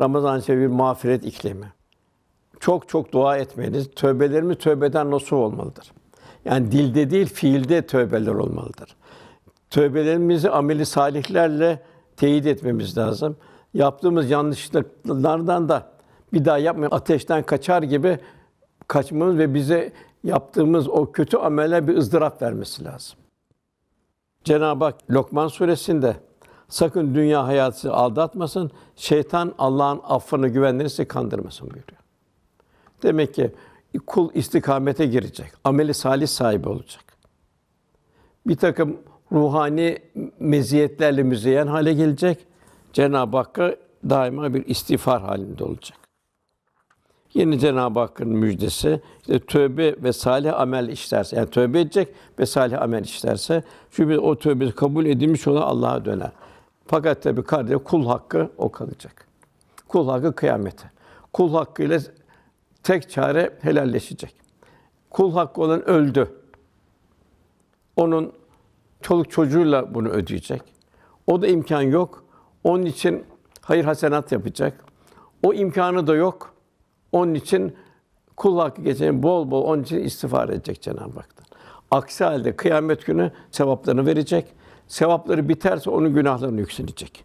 Ramazan şehrı bir mağfiret iklimi. Çok çok dua etmeniz, tövbelerimiz tövbeden nasuh olmalıdır. Yani dilde değil, fiilde tövbeler olmalıdır. Tövbelerimizi ameli salihlerle teyit etmemiz lazım. Yaptığımız yanlışlıklardan da bir daha yapmayın, ateşten kaçar gibi kaçmamız ve bize yaptığımız o kötü amele bir ızdırap vermesi lazım. Cenab-ı Hak Lokman suresinde sakın dünya hayatı aldatmasın, şeytan Allah'ın affını güvendiğinizi kandırmasın buyuruyor. Demek ki kul istikamete girecek, ameli salih sahibi olacak. Bir takım ruhani meziyetlerle müzeyyen hale gelecek. Cenab-ı Hakk'a daima bir istiğfar halinde olacak. Yine Cenab-ı Hakk'ın müjdesi, işte tövbe ve salih amel işlerse, yani tövbe edecek ve salih amel işlerse, çünkü o tövbe kabul edilmiş olan Allah'a döner. Fakat tabi kardeş kul hakkı o kalacak. Kul hakkı kıyamete. Kul hakkıyla tek çare helalleşecek. Kul hakkı olan öldü. Onun çoluk çocuğuyla bunu ödeyecek. O da imkan yok. Onun için hayır hasenat yapacak. O imkanı da yok. Onun için kul hakkı geçen bol bol onun için istiğfar edecek Cenab-ı Hak'tan. Aksi halde kıyamet günü sevaplarını verecek. Sevapları biterse onun günahlarını yükselecek.